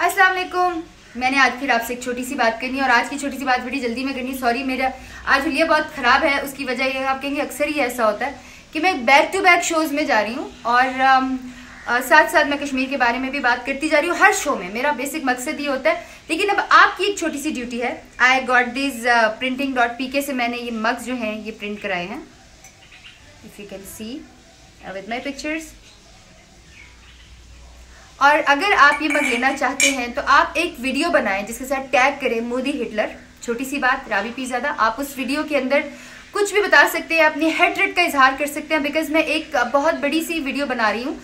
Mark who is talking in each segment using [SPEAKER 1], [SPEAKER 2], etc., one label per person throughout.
[SPEAKER 1] अस्सलाम वालेकुम। मैंने आज फिर आपसे एक छोटी सी बात करनी है और आज की छोटी सी बात बड़ी जल्दी में करनी सॉरी मेरा आज हुलिया बहुत ख़राब है उसकी वजह ये आप कहेंगे अक्सर ही ऐसा होता है कि मैं बैक टू बैक शोज़ में जा रही हूँ और आ, साथ साथ मैं कश्मीर के बारे में भी बात करती जा रही हूँ हर शो में। मेरा बेसिक मकसद ये होता है। लेकिन अब आपकी एक छोटी सी ड्यूटी है। I got this printing dot P K से मैंने ये मग्स जो हैं ये प्रिंट कराए हैं। If you can see with my pictures और अगर आप ये मग लेना चाहते हैं तो आप एक वीडियो बनाएँ जिसके साथ टैग करें मोदी हिटलर। छोटी सी बात रावी पी ज़्यादा। आप उस वीडियो के अंदर कुछ भी बता सकते हैं अपनी हेटरेट का इजहार कर सकते हैं बिकॉज़ मैं एक बहुत बड़ी सी वीडियो बना रही हूँ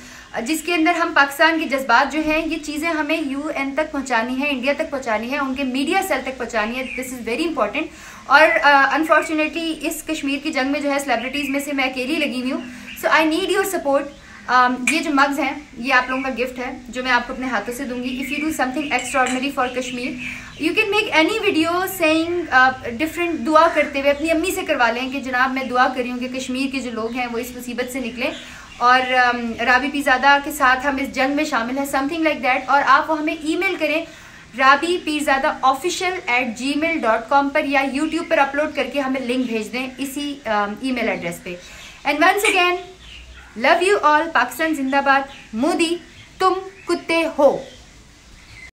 [SPEAKER 1] जिसके अंदर हम पाकिस्तान के जज्बात जो हैं ये चीज़ें हमें यूएन तक पहुंचानी है इंडिया तक पहुंचानी है उनके मीडिया सेल तक पहुंचानी है। दिस इज़ वेरी इंपॉर्टेंट और अनफॉर्चुनेटली uh, इस कश्मीर की जंग में जो है सेलिब्रिटीज़ में से मैं अकेली लगी हुई हूँ। So I need your support Um, ये जो मग्स हैं ये आप लोगों का गिफ्ट है जो मैं आपको अपने हाथों से दूँगी। If you do something extraordinary for Kashmir you can make any video saying different दुआ करते हुए अपनी अम्मी से करवा लें कि जनाब मैं दुआ करी हूँ कि कश्मीर के जो लोग हैं वो इस मुसीबत से निकलें। और um, राबी पीज़ादा के साथ हम इस जंग में शामिल हैं समथिंग लाइक दैट और आप वो हमें ईमेल करें Rabi Pirzada official at Gmail dot com पर या यूट्यूब पर अपलोड करके हमें लिंक भेज दें इसी ई मेल एड्रेस पे। And once again love you all Pakistan जिंदाबाद मोदी तुम कुत्ते हो